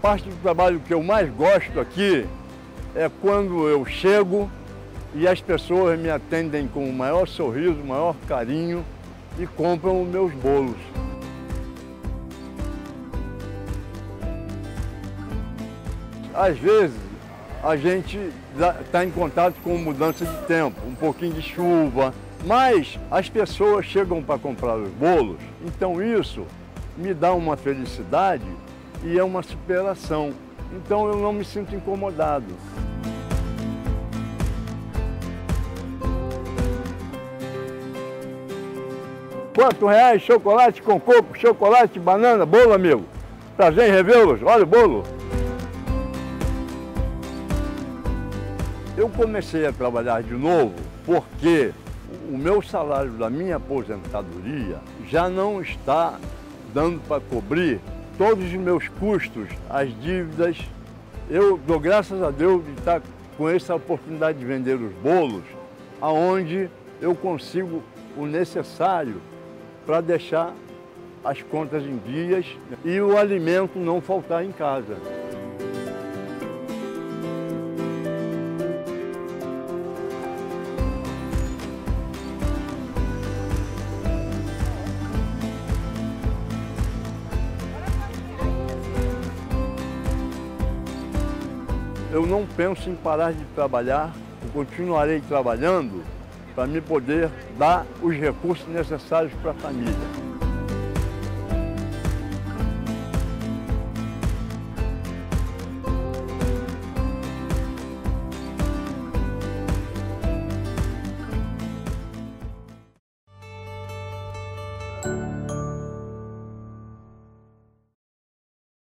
parte do trabalho que eu mais gosto aqui é quando eu chego e as pessoas me atendem com o maior sorriso, o maior carinho e compram os meus bolos. Às vezes, a gente está em contato com mudança de tempo, um pouquinho de chuva, mas as pessoas chegam para comprar os bolos, então isso me dá uma felicidade e é uma superação. Então eu não me sinto incomodado. Quatro reais, chocolate com coco, chocolate, banana, bolo, amigo. Prazer em revê-los. Olha o bolo. Eu comecei a trabalhar de novo porque o meu salário da minha aposentadoria já não está dando para cobrir todos os meus custos, as dívidas. Eu dou graças a Deus de estar com essa oportunidade de vender os bolos, aonde eu consigo o necessário para deixar as contas em dias e o alimento não faltar em casa. Eu não penso em parar de trabalhar, eu continuarei trabalhando para me poder dar os recursos necessários para a família.